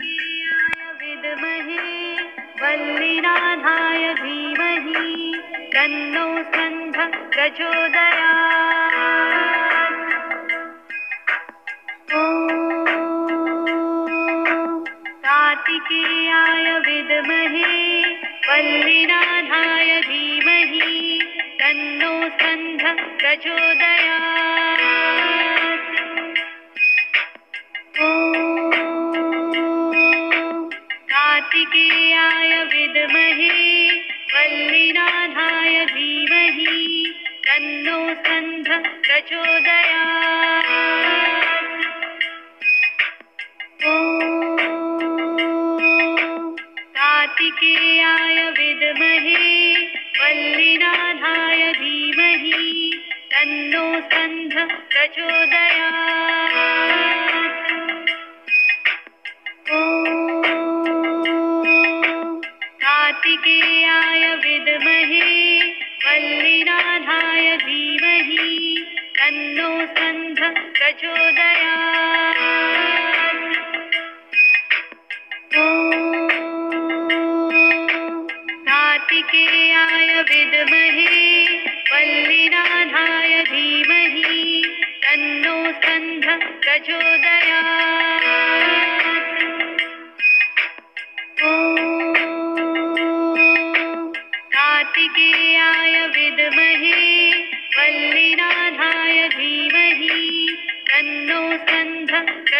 गिरियाय विद्महे वल्लिनाथाय धीमहि तन्नो स्कन्ध प्रचोदयात् ॐ कार्तिकेयाय विद्महे वल्लिनाथाय धीमहि कार्तिकेयाय विद्महे वल्लिनाथाय धीमहि तन्नो स्कन्ध प्रचोदयात्। कार्तिकेयाय विद्महे धीमहि तन्नो स्कन्ध कार्तिकेयाय विद्महे वल्लिनाथाय धीमहि तन्नो स्कन्ध प्रचोदयात् कार्तिकेयाय विद्महे धीमहि तन्नो प्रचोदयात्